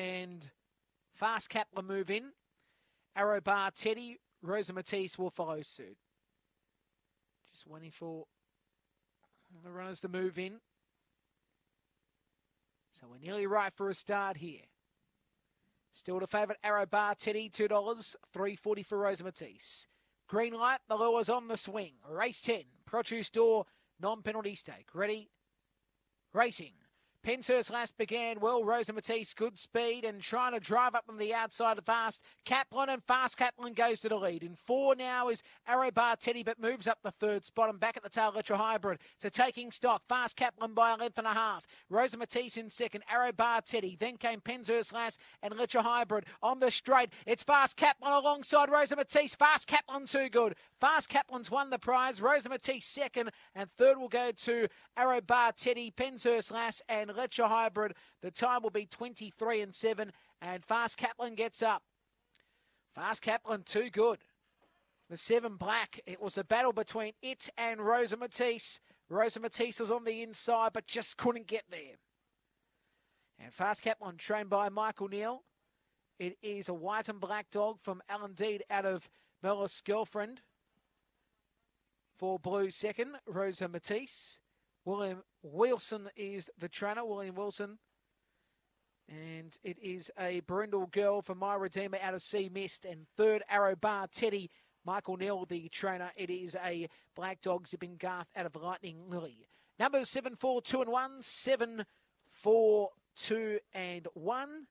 and Fast Kaplan move in. Arrow Bar Teddy, Rosa Matisse will follow suit. Just waiting for the runners to move in. So we're nearly right for a start here. Still the favourite Arrow Bar Teddy, two dollars, three forty for Rosa Matisse. Green light, the lure's on the swing. Race ten, Produce Door, non-penalty stake. Ready, racing. Penshurst last began well. Rosa Matisse, good speed and trying to drive up on the outside fast. Kaplan and fast Kaplan goes to the lead. In four now is Arrow Bar Teddy, but moves up the third spot and back at the tail. Electra Hybrid. So taking stock. Fast Kaplan by a length and a half. Rosa Matisse in second. Arrow Bar Teddy. Then came Penshurst last and Electra Hybrid on the straight. It's Fast Kaplan alongside Rosa Matisse. Fast Kaplan too good. Fast Kaplan's won the prize. Rosa Matisse second and third will go to Arrow Bar Teddy, Penshurst last and Electra Hybrid. The time will be 23 and 7, and Fast Kaplan gets up. Fast Kaplan, too good. The seven black. It was a battle between it and Rosa Matisse. Rosa Matisse was on the inside, but just couldn't get there. And Fast Kaplan, trained by Michael Neal. It is a white and black dog from Allen Deed out of Mellis' girlfriend. For blue second, Rosa Matisse. William Wilson is the trainer, William Wilson. And it is a Brindle girl for My Redeemer out of Sea Mist. And third, Arrow Bar Teddy, Michael Neal, the trainer. It is a Black Dog Zipping Garth out of Lightning Lily. Number seven, four, two, and one. Seven, four, two, and one.